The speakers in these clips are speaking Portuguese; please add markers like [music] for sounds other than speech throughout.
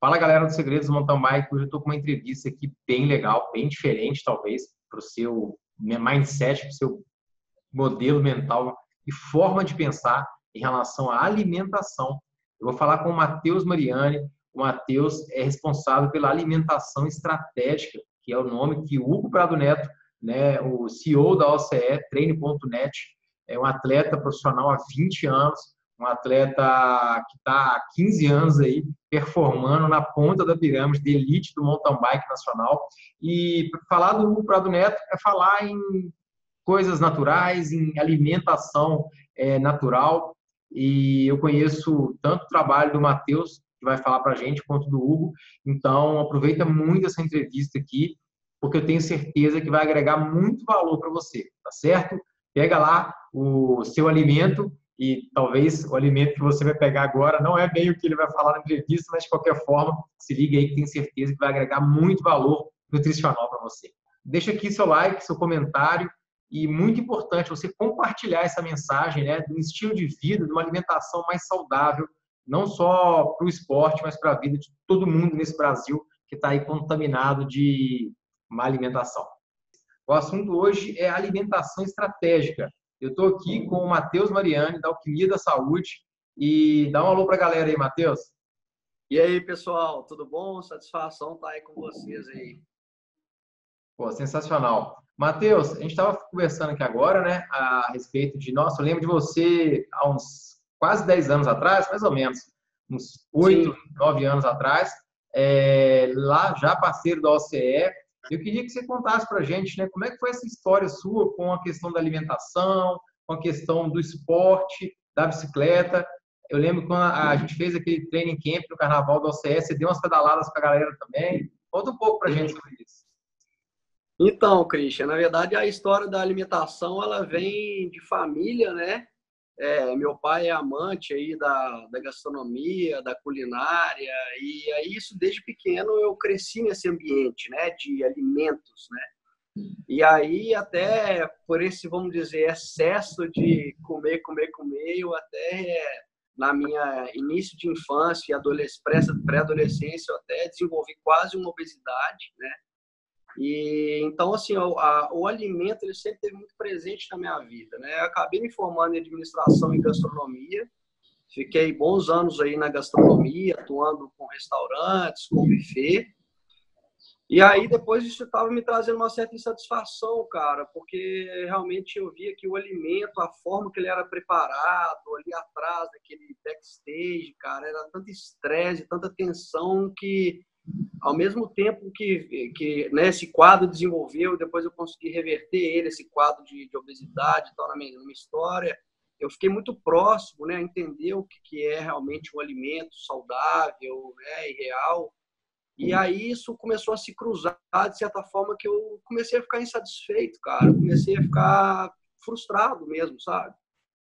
Fala galera do Segredos do Mountain Bike, hoje eu estou com uma entrevista aqui bem legal, bem diferente talvez para o seu mindset, para o seu modelo mental e forma de pensar em relação à alimentação. Eu vou falar com o Matheus Mariani. O Matheus é responsável pela alimentação estratégica, que é o nome que o Hugo Prado Neto, né, o CEO da OCE, Treine.net, é um atleta profissional há 20 anos, um atleta que está há 15 anos aí performando na ponta da pirâmide de elite do mountain bike nacional. E falar do Prado Neto é falar em coisas naturais, em alimentação é, natural. E eu conheço tanto o trabalho do Matheus, que vai falar para a gente, quanto do Hugo. Então, aproveita muito essa entrevista aqui, porque eu tenho certeza que vai agregar muito valor para você, tá certo? Pega lá o seu alimento e talvez o alimento que você vai pegar agora não é bem o que ele vai falar na entrevista, mas de qualquer forma, se liga aí que tem certeza que vai agregar muito valor nutricional para você. Deixa aqui seu like, seu comentário e muito importante você compartilhar essa mensagem, né, do estilo de vida, de uma alimentação mais saudável, não só para o esporte, mas para a vida de todo mundo nesse Brasil que está aí contaminado de má alimentação. O assunto hoje é alimentação estratégica. Eu estou aqui com o Matheus Mariani, da Alquimia da Saúde. E dá um alô para a galera aí, Matheus. E aí, pessoal, tudo bom? Satisfação estar tá aí com vocês aí. Pô, sensacional. Matheus, a gente estava conversando aqui agora, né, a respeito de, nossa, eu lembro de você há uns quase 10 anos atrás, mais ou menos, uns 8, Sim. 9 anos atrás, é, lá já parceiro da OCE, eu queria que você contasse para a gente, né, como é que foi essa história sua com a questão da alimentação, com a questão do esporte, da bicicleta. Eu lembro quando a, gente fez aquele training camp no Carnaval da OCS, você deu umas pedaladas com a galera também. Conta um pouco para a gente sobre isso. Então, Christian, na verdade a história da alimentação ela vem de família, né? É, meu pai é amante aí da, da gastronomia, da culinária, e aí isso desde pequeno eu cresci nesse ambiente, né, de alimentos, né? E aí até por esse, vamos dizer, excesso de comer, comer, comer, eu até na minha início de infância e pré-adolescência eu até desenvolvi quase uma obesidade, né? E então assim, o, a, o alimento ele sempre esteve muito presente na minha vida, né? Eu acabei me formando em administração e gastronomia. Fiquei bons anos aí na gastronomia, atuando com restaurantes, com buffet. E aí depois isso estava me trazendo uma certa insatisfação, cara, porque realmente eu via que o alimento, a forma que ele era preparado, ali atrás daquele backstage, cara, era tanto estresse, tanta tensão que ao mesmo tempo que, que né, esse quadro desenvolveu, depois eu consegui reverter ele, esse quadro de, de obesidade tal, na minha, na minha história, eu fiquei muito próximo né, a entender o que, que é realmente um alimento saudável né, e real. E aí isso começou a se cruzar de certa forma que eu comecei a ficar insatisfeito, cara. Eu comecei a ficar frustrado mesmo, sabe?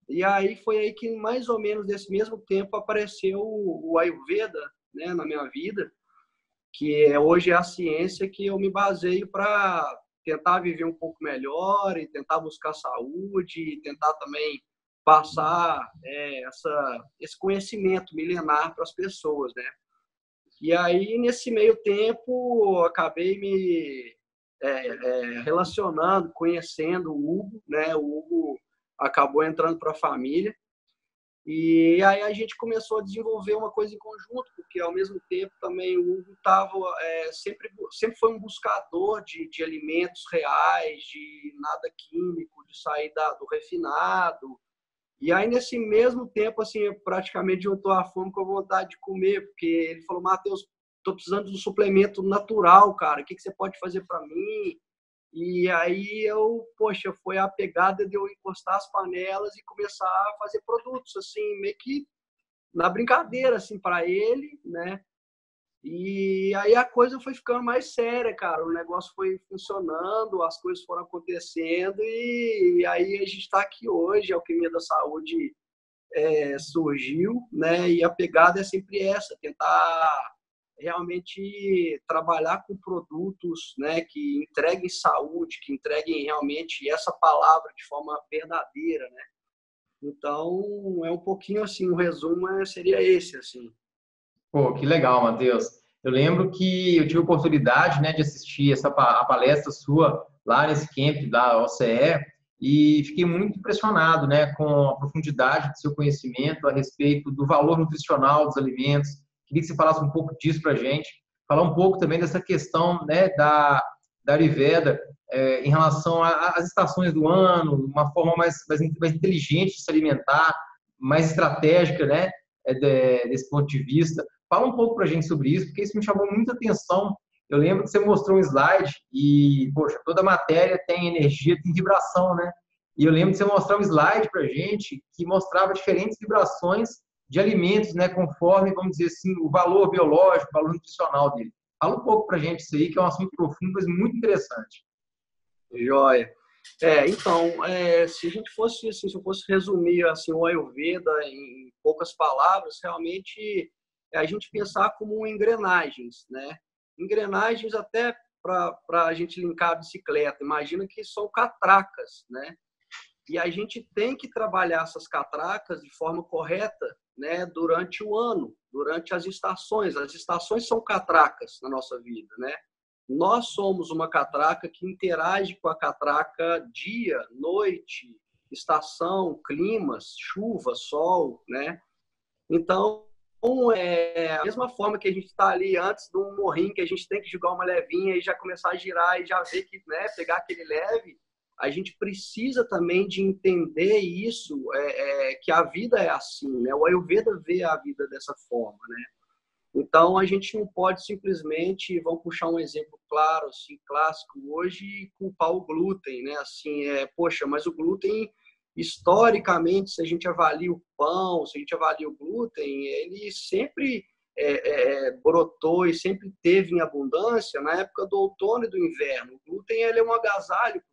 E aí foi aí que mais ou menos nesse mesmo tempo apareceu o Ayurveda, né, na minha vida que é, hoje é a ciência que eu me baseio para tentar viver um pouco melhor e tentar buscar saúde e tentar também passar é, essa, esse conhecimento milenar para as pessoas, né? E aí, nesse meio tempo, acabei me é, é, relacionando, conhecendo o Hugo, né? O Hugo acabou entrando para a família e aí a gente começou a desenvolver uma coisa em conjunto, porque ao mesmo tempo também o Hugo tava, é, sempre, sempre foi um buscador de, de alimentos reais, de nada químico, de sair da, do refinado. E aí nesse mesmo tempo, assim, eu praticamente juntou a fome com a vontade de comer, porque ele falou, Matheus, tô precisando de um suplemento natural, cara, o que, que você pode fazer para mim? E aí eu, poxa, foi a pegada de eu encostar as panelas e começar a fazer produtos, assim, meio que na brincadeira, assim, para ele, né? E aí a coisa foi ficando mais séria, cara. O negócio foi funcionando, as coisas foram acontecendo e, aí a gente está aqui hoje, a Alquimia da Saúde é, surgiu, né? E a pegada é sempre essa, tentar realmente trabalhar com produtos né, que entreguem saúde, que entreguem realmente essa palavra de forma verdadeira, né? Então, é um pouquinho assim, o resumo é, seria esse, assim. Pô, que legal, Matheus. Eu lembro que eu tive a oportunidade né, de assistir essa a palestra sua lá nesse camp da OCE e fiquei muito impressionado né, com a profundidade do seu conhecimento a respeito do valor nutricional dos alimentos. Queria que você falasse um pouco disso para a gente, falar um pouco também dessa questão né, da, da Ayurveda é, em relação às estações do ano, uma forma mais, mais, mais inteligente de se alimentar, mais estratégica, né, é, de, desse ponto de vista. Fala um pouco para a gente sobre isso, porque isso me chamou muita atenção. Eu lembro que você mostrou um slide e, poxa, toda matéria tem energia, tem vibração, né? E eu lembro de você mostrar um slide para gente que mostrava diferentes vibrações de alimentos, né, conforme, vamos dizer assim, o valor biológico, o valor nutricional dele. Fala um pouco para a gente isso aí, que é um assunto profundo, mas muito interessante. Joia. É, então, é, se a gente fosse, assim, se eu fosse resumir assim, o Ayurveda em poucas palavras, realmente é a gente pensar como engrenagens, né? Engrenagens até para a gente linkar a bicicleta. Imagina que são catracas, né? E a gente tem que trabalhar essas catracas de forma correta, né? Durante o ano, durante as estações. As estações são catracas na nossa vida, né? Nós somos uma catraca que interage com a catraca dia, noite, estação, climas, chuva, sol, né? Então, é a mesma forma que a gente está ali antes de um morrinho, que a gente tem que jogar uma levinha e já começar a girar e já ver que, né, pegar aquele leve, a gente precisa também de entender isso, é, é, que a vida é assim, né? O Ayurveda vê a vida dessa forma, né? Então, a gente não pode simplesmente, vamos puxar um exemplo claro, assim, clássico hoje, culpar o glúten, né? Assim, é, poxa, mas o glúten, historicamente, se a gente avalia o pão, se a gente avalia o glúten, ele sempre é, é, brotou e sempre teve em abundância na época do outono e do inverno. O glúten, ele é um agasalho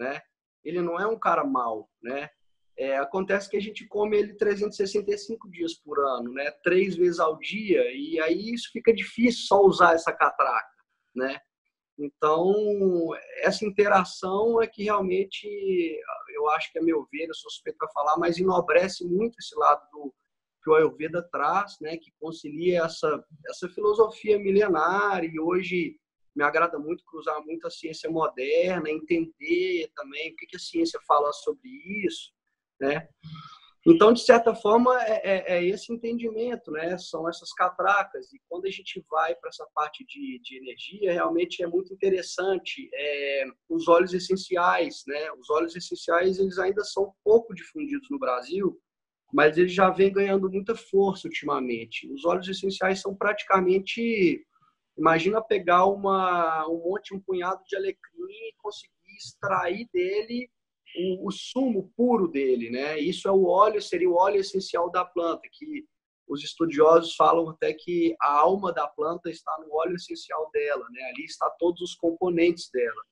né? Ele não é um cara mau, né? É, acontece que a gente come ele 365 dias por ano, né? Três vezes ao dia, e aí isso fica difícil só usar essa catraca, né? Então, essa interação é que realmente, eu acho que, a meu ver, eu sou suspeito para falar, mas enobrece muito esse lado do, que o Ayurveda traz, né? Que concilia essa, essa filosofia milenar e hoje me agrada muito cruzar muito a ciência moderna, entender também o que, a ciência fala sobre isso, né? Então, de certa forma, é, é, é, esse entendimento, né? São essas catracas. E quando a gente vai para essa parte de, de, energia, realmente é muito interessante. É, os óleos essenciais, né? Os óleos essenciais, eles ainda são pouco difundidos no Brasil, mas eles já vêm ganhando muita força ultimamente. Os óleos essenciais são praticamente... Imagina pegar uma, um monte, um punhado de alecrim e conseguir extrair dele o, o, sumo puro dele, né? Isso é o óleo, seria o óleo essencial da planta, que os estudiosos falam até que a alma da planta está no óleo essencial dela, né? Ali está todos os componentes dela.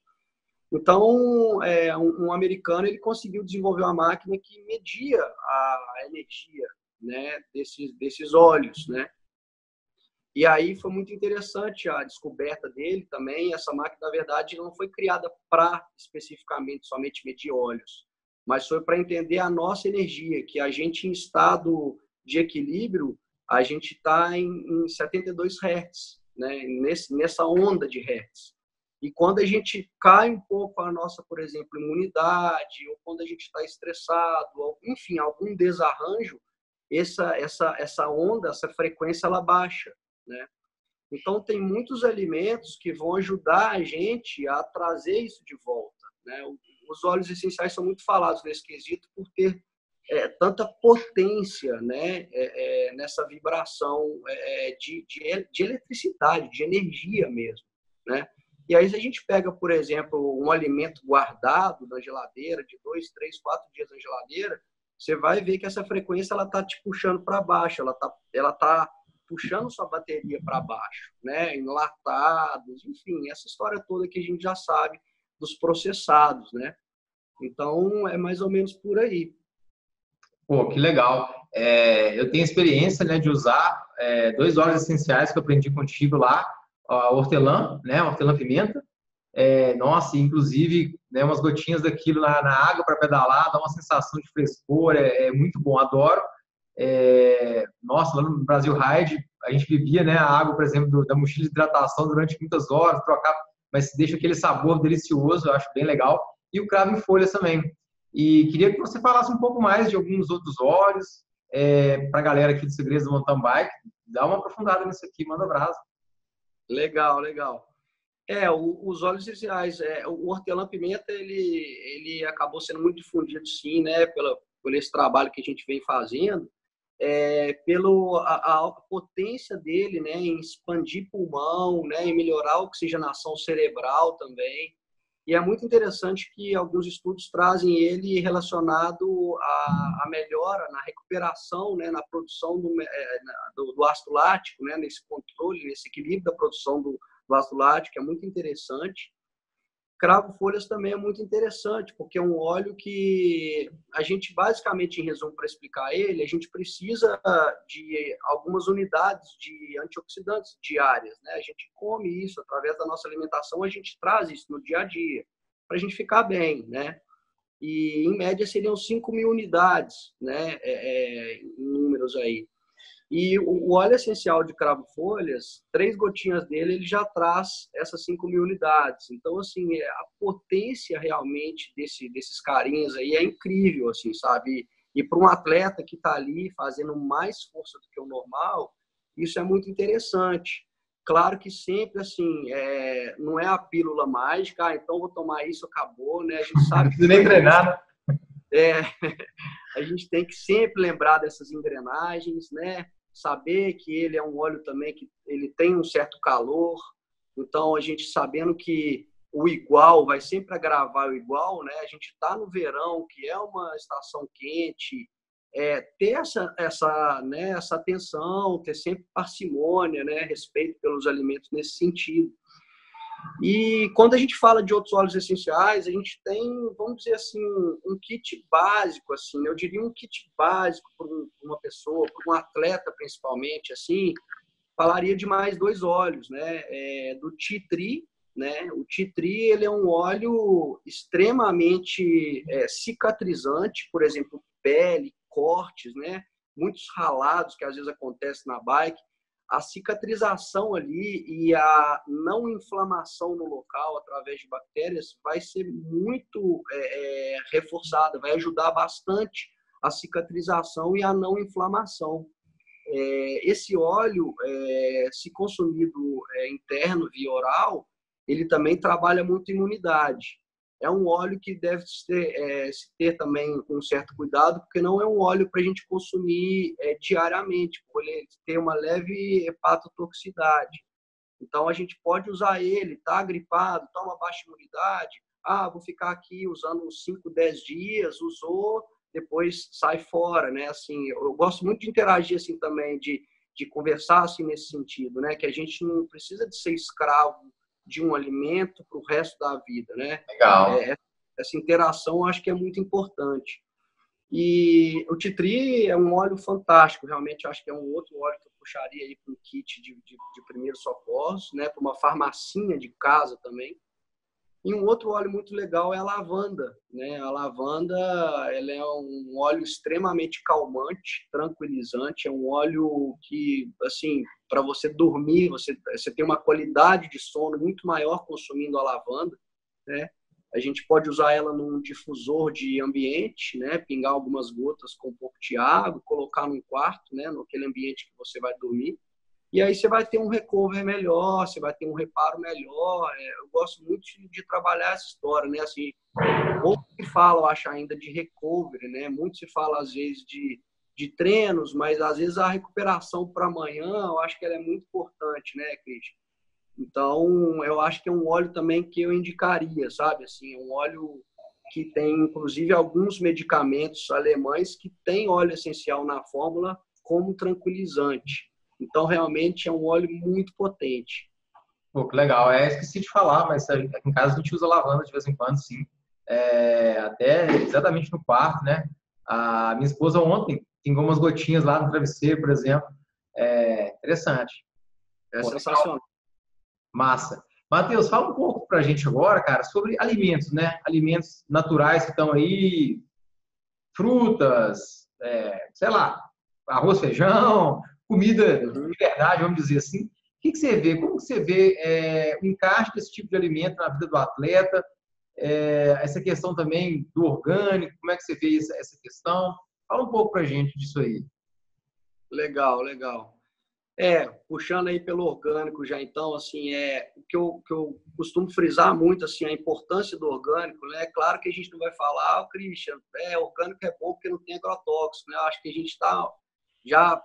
Então, é, um, um, americano ele conseguiu desenvolver uma máquina que media a energia, né? Desses desses óleos, né? E aí foi muito interessante a descoberta dele também. Essa máquina, na verdade, não foi criada para especificamente somente medir óleos, mas foi para entender a nossa energia, que a gente em estado de equilíbrio, a gente está em, em 72 Hz, né? Nesse, nessa onda de Hz. E quando a gente cai um pouco a nossa, por exemplo, imunidade, ou quando a gente está estressado, enfim, algum desarranjo, essa, essa, essa onda, essa frequência, ela baixa né? Então, tem muitos alimentos que vão ajudar a gente a trazer isso de volta. Né? Os óleos essenciais são muito falados nesse quesito por ter é, tanta potência né? É, é, nessa vibração é, é, de, de, de, eletricidade, de energia mesmo. Né? E aí, se a gente pega, por exemplo, um alimento guardado na geladeira, de dois, três, quatro dias na geladeira, você vai ver que essa frequência ela está te puxando para baixo, ela está ela tá puxando sua bateria para baixo, né? Enlatados, enfim, essa história toda que a gente já sabe dos processados, né? Então, é mais ou menos por aí. Pô, que legal. É, eu tenho experiência né, de usar é, dois óleos essenciais que eu aprendi contigo lá, a hortelã, né, hortelã-pimenta. É, nossa, inclusive, né, umas gotinhas daquilo na, na água para pedalar, dá uma sensação de frescor, é, é muito bom, adoro. É, nossa, lá no Brasil Ride, a gente bebia né, a água, por exemplo, da mochila de hidratação durante muitas horas, trocava, mas deixa aquele sabor delicioso, eu acho bem legal. E o cravo em folhas também. E queria que você falasse um pouco mais de alguns outros óleos, é, para a galera aqui do Segredos do Mountain Bike. Dá uma aprofundada nisso aqui, manda abraço. Legal, legal. É, o, os óleos essenciais, é, o hortelã-pimenta, ele, ele acabou sendo muito difundido, sim, né, pela, por esse trabalho que a gente vem fazendo, é, pelo a, a, potência dele, né, em expandir pulmão, né, em melhorar a oxigenação cerebral também. E é muito interessante que alguns estudos trazem ele relacionado à, à melhora na recuperação, né, na produção do, é, do, do, ácido lático, né, nesse controle, nesse equilíbrio da produção do, do ácido lático, é muito interessante. Cravo folhas também é muito interessante, porque é um óleo que a gente, basicamente, em resumo, para explicar ele, a gente precisa de algumas unidades de antioxidantes diárias. Né? A gente come isso através da nossa alimentação, a gente traz isso no dia a dia, para a gente ficar bem. Né? E, em média, seriam 5 mil unidades, né? É, é, em números aí. E o óleo essencial de cravo folhas, três gotinhas dele, ele já traz essas 5 mil unidades. Então, assim, é, a potência realmente desse, desses carinhas aí é incrível, assim, sabe? E para um atleta que está ali fazendo mais força do que o normal, isso é muito interessante. Claro que sempre, assim, é, não é a pílula mágica, ah, então vou tomar isso, acabou, né? A gente sabe... Não nem treinar, né? É, [laughs] a gente tem que sempre lembrar dessas engrenagens, né? Saber que ele é um óleo também que ele tem um certo calor. Então, a gente sabendo que o igual vai sempre agravar o igual, né? A gente está no verão, que é uma estação quente, é, ter essa, essa, né, essa atenção, ter sempre parcimônia, né, respeito pelos alimentos nesse sentido. E quando a gente fala de outros óleos essenciais, a gente tem, vamos dizer assim, um kit básico, assim, eu diria um kit básico para uma pessoa, para um atleta principalmente, assim, falaria de mais dois óleos, né? É, do tree, né? O tree, ele é um óleo extremamente é, cicatrizante, por exemplo, pele, cortes, né? Muitos ralados que às vezes acontecem na bike a cicatrização ali e a não inflamação no local através de bactérias vai ser muito é, é, reforçada, vai ajudar bastante a cicatrização e a não inflamação. É, esse óleo, é, se consumido é, interno via oral, ele também trabalha muito imunidade é um óleo que deve ter, é, se ter também um certo cuidado, porque não é um óleo para a gente consumir é, diariamente, porque ele tem uma leve hepatotoxicidade. Então, a gente pode usar ele, tá gripado, toma baixa imunidade, ah, vou ficar aqui usando uns 5, 10 dias, usou, depois sai fora, né? Assim, eu gosto muito de interagir assim também, de, de conversar assim nesse sentido, né? Que a gente não precisa de ser escravo de um alimento para o resto da vida, né? Legal. É, essa interação eu acho que é muito importante. E o titri é um óleo fantástico, realmente acho que é um outro óleo que eu puxaria aí para um kit de, de, de primeiros socorros, né? Para uma farmacinha de casa também. E um outro óleo muito legal é a lavanda, né? A lavanda, ela é um óleo extremamente calmante, tranquilizante, é um óleo que, assim, para você dormir, você, você tem uma qualidade de sono muito maior consumindo a lavanda, né? A gente pode usar ela num difusor de ambiente, né? Pingar algumas gotas com um pouco de água, colocar num quarto, né? Naquele ambiente que você vai dormir e aí você vai ter um recover melhor, você vai ter um reparo melhor. É, eu gosto muito de, trabalhar essa história, né? Assim, pouco se fala, eu acho, ainda de recovery, né? Muito se fala, às vezes, de, de treinos, mas às vezes a recuperação para amanhã, eu acho que ela é muito importante, né, Cris? Então, eu acho que é um óleo também que eu indicaria, sabe? Assim, um óleo que tem, inclusive, alguns medicamentos alemães que tem óleo essencial na fórmula como tranquilizante. Então, realmente é um óleo muito potente. Pô, que legal. É, esqueci de falar, mas aqui em casa a gente usa lavanda de vez em quando, sim. É, até exatamente no quarto, né? A minha esposa ontem pingou umas gotinhas lá no travesseiro, por exemplo. É interessante. É Pô, sensacional. Legal. Massa. Matheus, fala um pouco pra gente agora, cara, sobre alimentos, né? Alimentos naturais que estão aí, frutas, é, sei lá, arroz, feijão, comida de verdade, vamos dizer assim. O que, que você vê? Como que você vê é, o encaixe desse tipo de alimento na vida do atleta? É, essa questão também do orgânico, como é que você vê essa, essa questão? Fala um pouco para gente disso aí. Legal, legal. É, puxando aí pelo orgânico já, então, assim, é o que eu, que eu costumo frisar muito, assim, a importância do orgânico, né? É claro que a gente não vai falar, ah, Christian, é, orgânico é bom porque não tem agrotóxico, né? Eu acho que a gente está já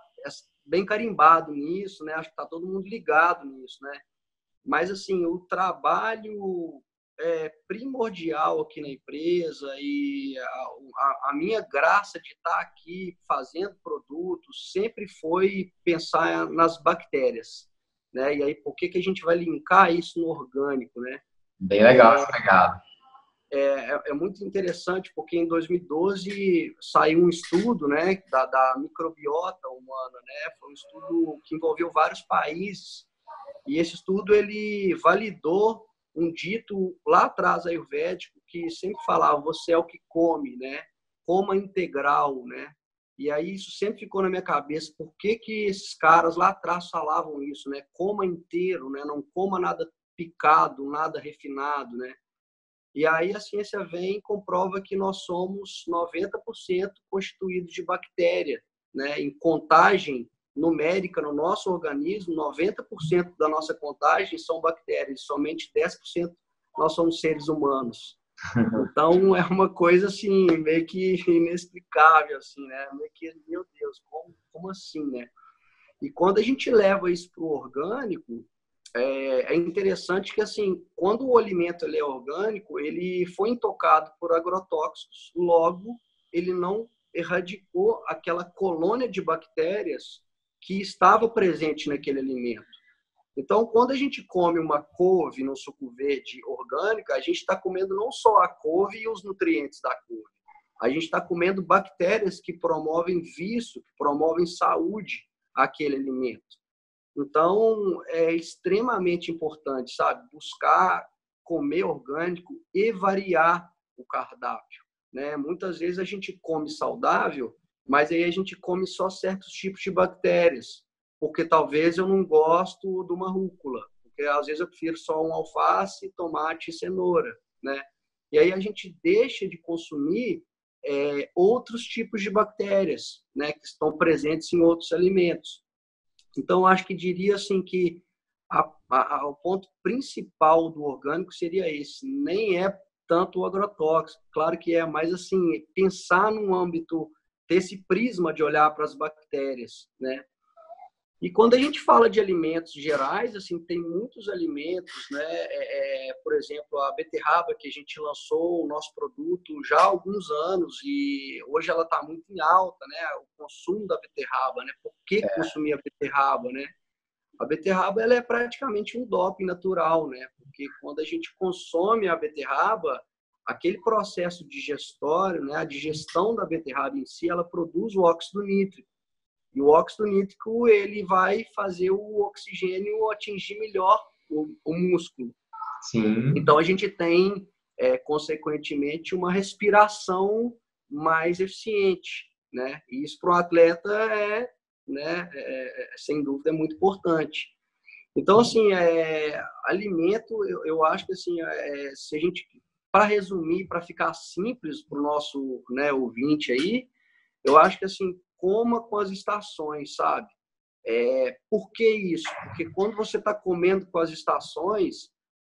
bem carimbado nisso, né? Acho que está todo mundo ligado nisso, né? Mas, assim, o trabalho é, primordial aqui na empresa e a, a, a minha graça de estar aqui fazendo produtos sempre foi pensar nas bactérias, né? E aí, por que, que a gente vai linkar isso no orgânico, né? Bem legal essa pegada. É, é, é, muito interessante porque em 2012 saiu um estudo, né, da, da microbiota humana, né? Foi um estudo que envolveu vários países e esse estudo ele validou um dito lá atrás ayurvédico que sempre falava você é o que come, né? Coma integral, né? E aí isso sempre ficou na minha cabeça, por que que esses caras lá atrás falavam isso, né? Coma inteiro, né? Não coma nada picado, nada refinado, né? E aí a ciência vem e comprova que nós somos 90% constituídos de bactéria, né? Em contagem numérica no nosso organismo, 90% da nossa contagem são bactérias, somente 10% nós somos seres humanos. [laughs] Então é uma coisa assim meio que inexplicável assim, né? Meio que meu Deus, como, como assim, né? E quando a gente leva isso para o orgânico, é, é, interessante que assim, quando o alimento ele é orgânico, ele foi intocado por agrotóxicos, logo ele não erradicou aquela colônia de bactérias que estava presente naquele alimento. Então, quando a gente come uma couve no suco verde orgânica, a gente está comendo não só a couve e os nutrientes da couve. A gente está comendo bactérias que promovem vício, que promovem saúde àquele alimento. Então, é extremamente importante, sabe, buscar comer orgânico e variar o cardápio. Né? Muitas vezes a gente come saudável, mas aí a gente come só certos tipos de bactérias, porque talvez eu não gosto de uma rúcula, porque às vezes eu prefiro só um alface, tomate e cenoura, né? E aí a gente deixa de consumir é, outros tipos de bactérias, né, que estão presentes em outros alimentos. Então, acho que diria assim que a, a, o ponto principal do orgânico seria esse, nem é tanto o agrotóxico, claro que é, mas assim, pensar num âmbito ter esse prisma de olhar para as bactérias, né? E quando a gente fala de alimentos gerais, assim, tem muitos alimentos, né? É, é, por exemplo, a beterraba que a gente lançou o nosso produto já há alguns anos e hoje ela está muito em alta, né? O consumo da beterraba, né? Por que é. consumir a beterraba, né? A beterraba ela é praticamente um doping natural, né? Porque quando a gente consome a beterraba, aquele processo digestório, né, a digestão da beterraba em si, ela produz o óxido nítrico. E o óxido nítrico ele vai fazer o oxigênio atingir melhor o, o músculo. Sim. Então a gente tem, é, consequentemente, uma respiração mais eficiente, né? E isso para o atleta é, né, é, é, sem dúvida, é muito importante. Então, assim, é, alimento, eu, eu acho que assim, é, se a gente para resumir, para ficar simples para o nosso né, ouvinte aí, eu acho que assim, coma com as estações, sabe? É, por que isso? Porque quando você está comendo com as estações,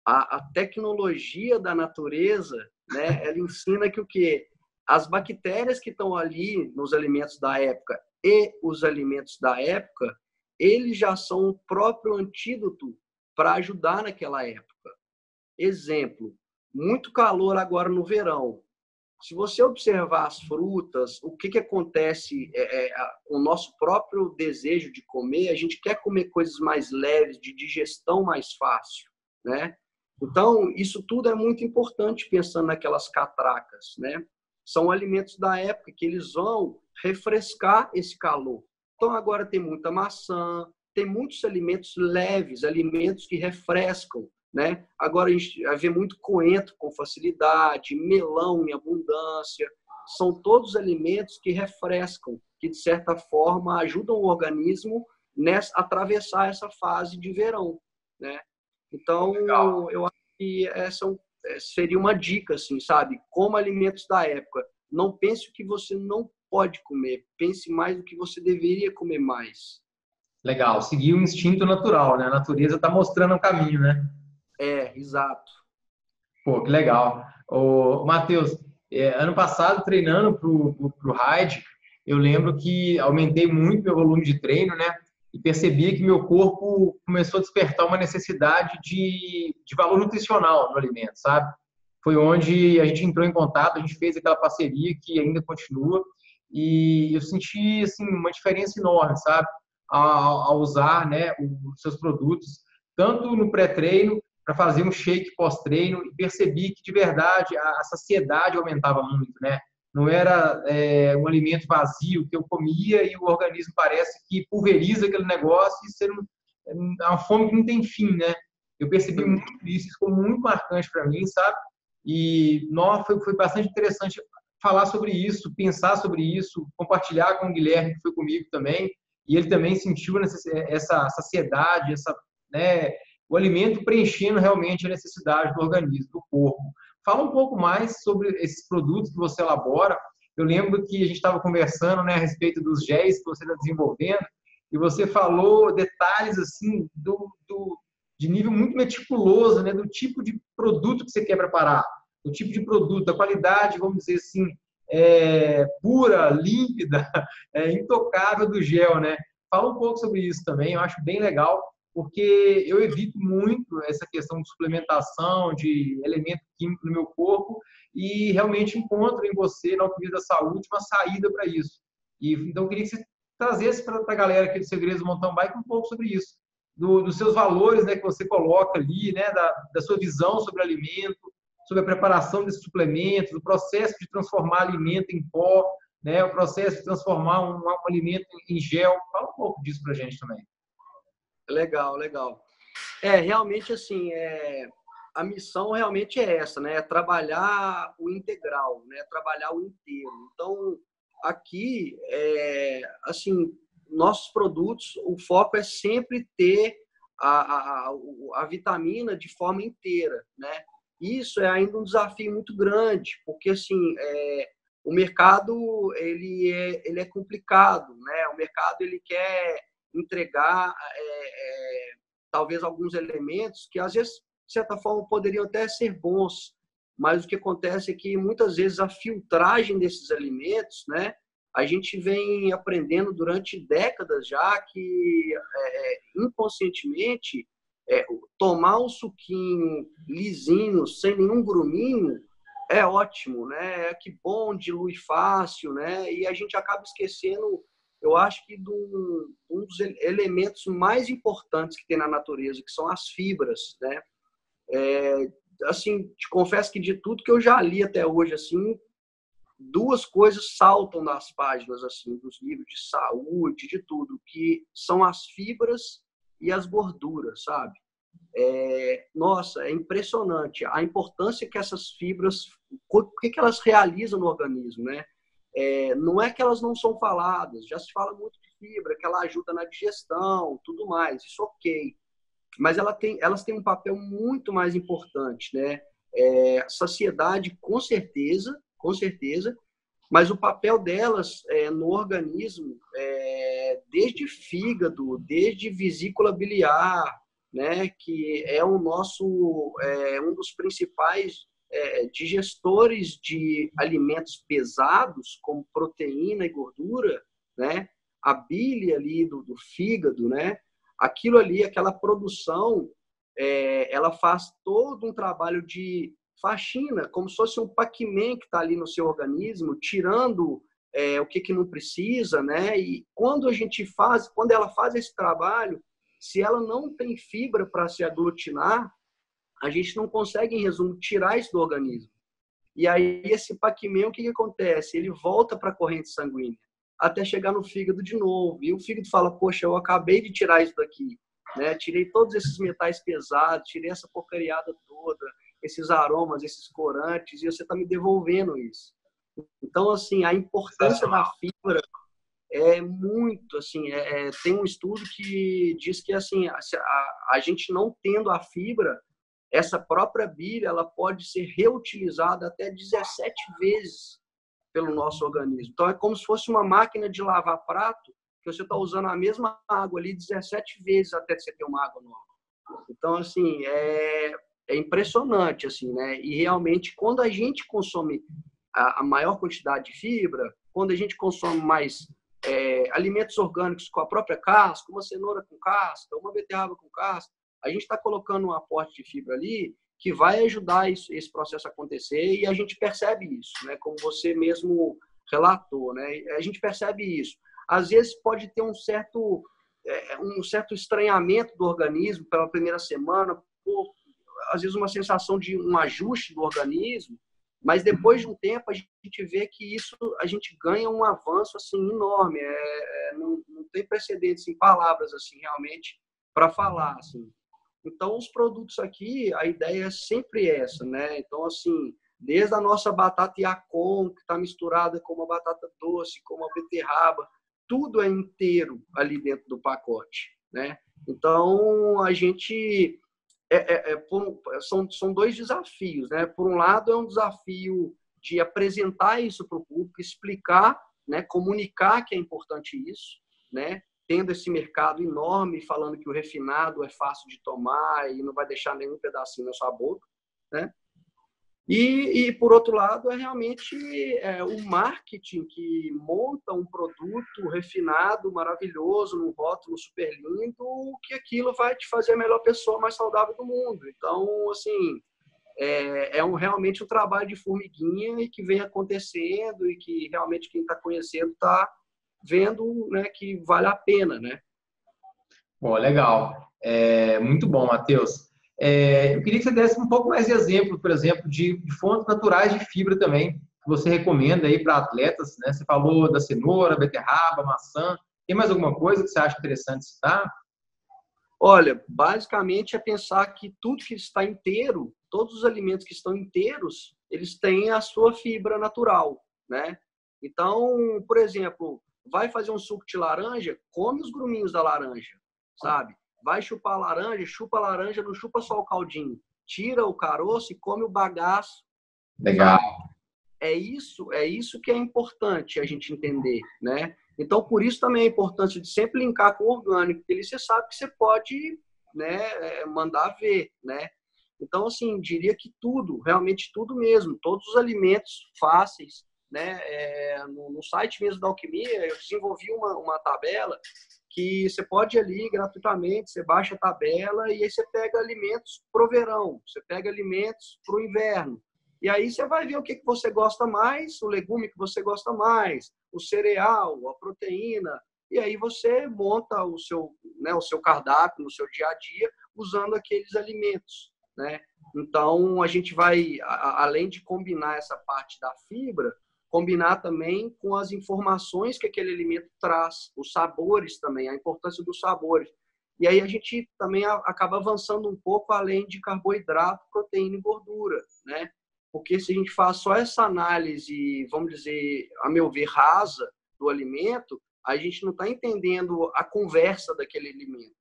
a, a, tecnologia da natureza, né, ela ensina que o que as bactérias que estão ali nos alimentos da época e os alimentos da época, eles já são o próprio antídoto para ajudar naquela época. Exemplo, muito calor agora no verão. Se você observar as frutas, o que, que acontece é, é, o nosso próprio desejo de comer, a gente quer comer coisas mais leves, de digestão mais fácil, né? Então, isso tudo é muito importante pensando naquelas catracas, né? São alimentos da época que eles vão refrescar esse calor. Então, agora tem muita maçã, tem muitos alimentos leves, alimentos que refrescam, né? Agora a gente vê muito coentro com facilidade, melão em abundância. São todos alimentos que refrescam, que de certa forma ajudam o organismo nessa, atravessar essa fase de verão, né? Então, Legal. eu acho que essa é, seria uma dica, assim, sabe? Como alimentos da época. Não pense o que você não pode comer, pense mais o que você deveria comer mais. Legal, seguir o instinto natural, né? A natureza está mostrando o caminho, né? É, exato. Pô, que legal. Ô, Matheus, é, ano passado, treinando para o Ride, eu lembro que aumentei muito meu volume de treino, né? E percebia que meu corpo começou a despertar uma necessidade de, de valor nutricional no alimento, sabe? Foi onde a gente entrou em contato, a gente fez aquela parceria que ainda continua e eu senti assim uma diferença enorme, sabe? Ao usar, né, os seus produtos tanto no pré-treino para fazer um shake pós-treino e percebi que de verdade a, a saciedade aumentava muito, né? Não era é, um alimento vazio que eu comia e o organismo parece que pulveriza aquele negócio e ser é uma fome que não tem fim, né? Eu percebi muito isso, isso ficou muito marcante para mim, sabe? E nossa, foi, foi bastante interessante falar sobre isso, pensar sobre isso, compartilhar com o Guilherme, que foi comigo também, e ele também sentiu essa saciedade, essa, né, o alimento preenchendo realmente a necessidade do organismo, do corpo. Fala um pouco mais sobre esses produtos que você elabora. Eu lembro que a gente estava conversando né, a respeito dos géis que você está desenvolvendo e você falou detalhes assim do, do, de nível muito meticuloso, né, do tipo de produto que você quer preparar, do tipo de produto, a qualidade, vamos dizer assim, é, pura, límpida, [laughs] é, intocável do gel, né? Fala um pouco sobre isso também, eu acho bem legal porque eu evito muito essa questão de suplementação, de elemento químico no meu corpo e realmente encontro em você, na Alquimia da Saúde, uma saída para isso. E, então, eu queria que você trazesse para a galera aqui do Segredos do Mountain Bike um pouco sobre isso, do, dos seus valores né, que você coloca ali, né, da, da sua visão sobre alimento, sobre a preparação desses suplementos, o processo de transformar alimento em pó, né, o processo de transformar um, um alimento em gel. Fala um pouco disso para a gente também. Legal, legal. É, realmente, assim, é, a missão realmente é essa, né? É trabalhar o integral, né? Trabalhar o inteiro. Então, aqui, é, assim, nossos produtos, o foco é sempre ter a, a, a, vitamina de forma inteira, né? Isso é ainda um desafio muito grande, porque, assim, é, o mercado, ele é, ele é complicado, né? O mercado, ele quer entregar é, é, talvez alguns elementos que às vezes de certa forma poderiam até ser bons, mas o que acontece é que muitas vezes a filtragem desses alimentos, né, a gente vem aprendendo durante décadas já que é, é inconscientemente é, tomar um suquinho lisinho, sem nenhum gruminho, é ótimo, né? Que bom, dilui fácil, né? E a gente acaba esquecendo eu acho que do, um dos elementos mais importantes que tem na natureza, que são as fibras, né? É, assim, te confesso que de tudo que eu já li até hoje, assim, duas coisas saltam nas páginas, assim, dos livros de saúde, de tudo, que são as fibras e as gorduras, sabe? É, nossa, é impressionante a importância que essas fibras, o que, que elas realizam no organismo, né? É, não é que elas não são faladas, já se fala muito de fibra, que ela ajuda na digestão, tudo mais, isso ok. Mas ela tem, elas têm um papel muito mais importante, né? É, saciedade, com certeza, com certeza, mas o papel delas é, no organismo, é, desde fígado, desde vesícula biliar, né, que é o nosso, é, um dos principais é, digestores de alimentos pesados, como proteína e gordura, né? A bile ali do, do fígado, né? Aquilo ali, aquela produção, é, ela faz todo um trabalho de faxina, como se fosse um Pac-Man que está ali no seu organismo, tirando é, o que, que não precisa, né? E quando a gente faz, quando ela faz esse trabalho, se ela não tem fibra para se aglutinar, a gente não consegue, em resumo, tirar isso do organismo. E aí, esse paquimento, o que, que acontece? Ele volta para a corrente sanguínea, até chegar no fígado de novo. E o fígado fala, poxa, eu acabei de tirar isso daqui. Né? Tirei todos esses metais pesados, tirei essa porcariada toda, esses aromas, esses corantes, e você está me devolvendo isso. Então, assim, a importância da fibra é muito assim é, é, tem um estudo que diz que assim a, a, a, gente não tendo a fibra essa própria bilha ela pode ser reutilizada até 17 vezes pelo nosso organismo. Então é como se fosse uma máquina de lavar prato que você está usando a mesma água ali 17 vezes até você ter uma água nova. Então assim é, é impressionante assim né? E realmente quando a gente consome a, a maior quantidade de fibra quando a gente consome mais é, alimentos orgânicos com a própria casca, uma cenoura com casca, uma beterraba com casca, a gente está colocando um aporte de fibra ali que vai ajudar isso, esse processo a acontecer e a gente percebe isso, né? Como você mesmo relatou, né? A gente percebe isso. Às vezes pode ter um certo é, um certo estranhamento do organismo pela primeira semana, ou, às vezes uma sensação de um ajuste do organismo, mas depois de um tempo a gente vê que isso a gente ganha um avanço assim enorme. É, é não, não, tem precedentes em palavras assim realmente para falar assim. Então os produtos aqui a ideia é sempre essa, né? Então assim desde a nossa batata Yacon que está misturada com uma batata doce, com uma beterraba, tudo é inteiro ali dentro do pacote, né? Então a gente é, é, é por, são, são dois desafios. Né? Por um lado, é um desafio de apresentar isso para o público, explicar, né, comunicar que é importante isso, né, tendo esse mercado enorme falando que o refinado é fácil de tomar e não vai deixar nenhum pedacinho na sua boca, né? E, e, por outro lado, é realmente é, o marketing que monta um produto refinado, maravilhoso, num rótulo super lindo, que aquilo vai te fazer a melhor pessoa mais saudável do mundo. Então, assim, é, é um, realmente um trabalho de formiguinha e que vem acontecendo e que realmente quem está conhecendo está vendo né, que vale a pena, né? Bom, legal. É, muito bom, Matheus. É, eu queria que você desse um pouco mais de exemplo, por exemplo, de, de fontes naturais de fibra também, que você recomenda aí para atletas, né? Você falou da cenoura, beterraba, maçã. Tem mais alguma coisa que você acha interessante citar? Olha, basicamente é pensar que tudo que está inteiro, todos os alimentos que estão inteiros, eles têm a sua fibra natural, né? Então, por exemplo, vai fazer um suco de laranja, come os gruminhos da laranja, sabe? Vai chupar laranja, chupa laranja, não chupa só o caldinho. Tira o caroço e come o bagaço. Legal. É isso, é isso que é importante a gente entender, né? Então, por isso também a importância de sempre linkar com o orgânico, porque você sabe que você pode né, é, mandar ver, né? Então, assim, diria que tudo, realmente tudo mesmo, todos os alimentos fáceis, né? É, no, no, site mesmo da Alquimia, eu desenvolvi uma, uma tabela que você pode ir ali gratuitamente, você baixa a tabela e aí você pega alimentos para o verão, você pega alimentos para o inverno. E aí você vai ver o que, que você gosta mais, o legume que você gosta mais, o cereal, a proteína, e aí você monta o seu, né, o seu cardápio no seu dia a dia usando aqueles alimentos, né? Então a gente vai, além de combinar essa parte da fibra, combinar também com as informações que aquele alimento traz, os sabores também, a importância dos sabores. E aí a gente também acaba avançando um pouco além de carboidrato, proteína e gordura, né? Porque se a gente faz só essa análise, vamos dizer, a meu ver, rasa do alimento, a gente não está entendendo a conversa daquele alimento,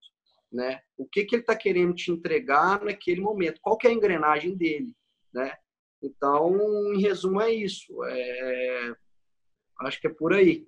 né? O que, que ele está querendo te entregar naquele momento, qual que é a engrenagem dele, né? Então, em resumo, é isso. É... Acho que é por aí.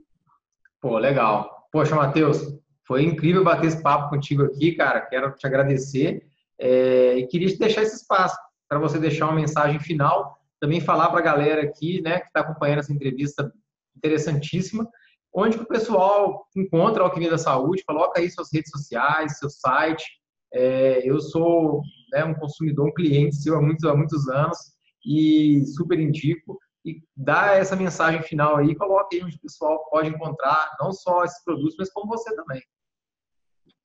Pô, legal. Poxa, Matheus, foi incrível bater esse papo contigo aqui, cara. Quero te agradecer é... e queria te deixar esse espaço para você deixar uma mensagem final, também falar para a galera aqui, né, que está acompanhando essa entrevista interessantíssima, onde o pessoal encontra a Alquimia da Saúde, coloca aí suas redes sociais, seu site. É... eu sou né, um consumidor, um cliente seu há muitos, há muitos anos e super indico. E dá essa mensagem final aí, coloque aí onde o pessoal pode encontrar não só esses produtos, mas como você também.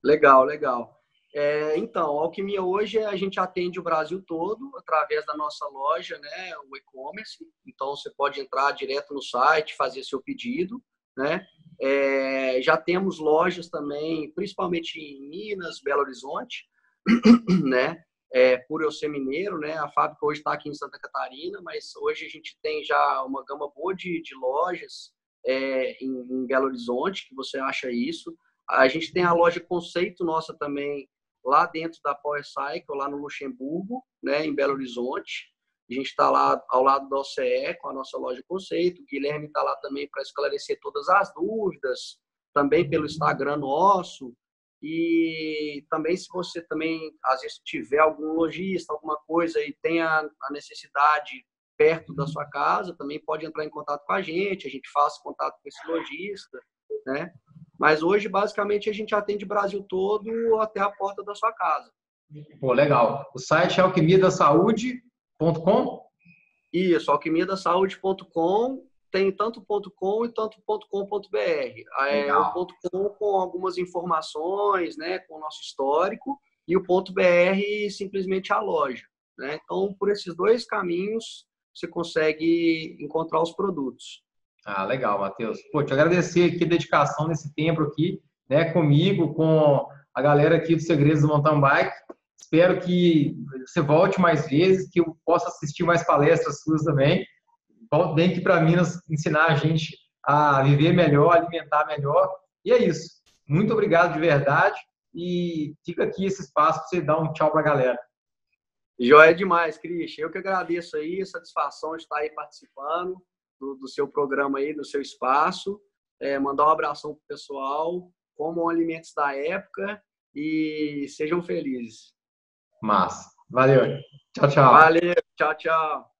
Legal, legal. É, então, a Alquimia hoje a gente atende o Brasil todo através da nossa loja, né, o e-commerce. Então, você pode entrar direto no site, fazer seu pedido, né? É, já temos lojas também, principalmente em Minas, Belo Horizonte, [clears throat] né? É, por eu ser mineiro, né? A fábrica hoje está aqui em Santa Catarina, mas hoje a gente tem já uma gama boa de, de lojas é, em, em Belo Horizonte, que você acha isso. A gente tem a loja Conceito nossa também lá dentro da Power Cycle, lá no Luxemburgo, né, em Belo Horizonte. A gente está lá ao lado da OCE com a nossa loja Conceito. O Guilherme está lá também para esclarecer todas as dúvidas, também pelo Instagram nosso. E também se você também às vezes tiver algum lojista, alguma coisa e tenha a necessidade perto da sua casa, também pode entrar em contato com a gente, a gente faz contato com esse lojista, né? Mas hoje, basicamente, a gente atende o Brasil todo até a porta da sua casa. Pô, legal. O site é alquimiadasaude.com? Isso, alquimiadasaude.com tem tanto .com e tanto .com.br. É o .com com algumas informações, né, com o nosso histórico, e o .br simplesmente a loja. Né? Então, por esses dois caminhos, você consegue encontrar os produtos. Ah, legal, Matheus. Pô, te agradecer aqui a dedicação nesse tempo aqui, né, comigo, com a galera aqui do Segredos do Mountain Bike. Espero que você volte mais vezes, que eu possa assistir mais palestras suas também. Vem aqui para Minas ensinar a gente a viver melhor, alimentar melhor. E é isso. Muito obrigado de verdade. E fica aqui esse espaço para você dar um tchau para a galera. Joia demais, Cris. Eu que agradeço aí, satisfação de estar aí participando do, do seu programa aí, do seu espaço. É, mandar um abração pro pessoal, comam alimentos da época e sejam felizes. Massa. Valeu. Tchau, tchau. Valeu. Tchau, tchau.